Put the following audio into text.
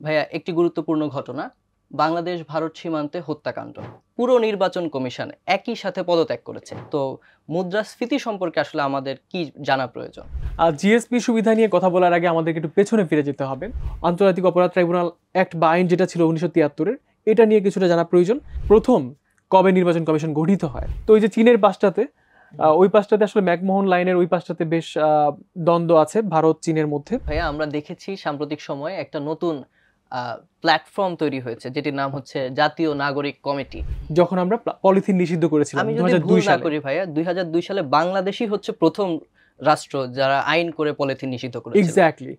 ভাইয়া একটি গুরুত্বপূর্ণ ঘটনা বাংলাদেশ ভারত সীমান্তে হত্যাকাণ্ড। পুরো নির্বাচন কমিশন একই সাথে পদত্যাগ করেছে। তো মুদ্রাস্ফীতি সম্পর্কে আসলে আমাদের কি জানা প্রয়োজন? আর জিএসপি সুবিধা নিয়ে কথা বলার আগে আমাদেরকে একটু পেছনে ফিরে যেতে হবে। আন্তর্জাতিক অপরাধ ট্রাইব্যুনাল অ্যাক্ট বা আইন যেটা ছিল উনিশশো তিয়াত্তরের এটা নিয়ে কিছুটা জানা প্রয়োজন। প্রথম কবে নির্বাচন কমিশন গঠিত হয়? তো ওই যে চীনের পাশটাতে ওই পাশটাতে আসলে ম্যাকমোহন লাইনের ওই পাশটাতে বেশ আহ, দ্বন্দ্ব আছে ভারত চীনের মধ্যে। ভাইয়া আমরা দেখেছি সাম্প্রতিক সময়ে একটা নতুন প্ল্যাটফর্ম তৈরি হয়েছে যেটির নাম হচ্ছে জাতীয় নাগরিক কমিটি। যখন আমরা পলিথিন নিষিদ্ধ করেছিলাম আমি দুই যদি ভুল না করি ভাইয়া দুই হাজার দুই সালে বাংলাদেশই হচ্ছে প্রথম রাষ্ট্র যারা আইন করে পলিথিন নিষিদ্ধ করেছে এক্স্যাক্টলি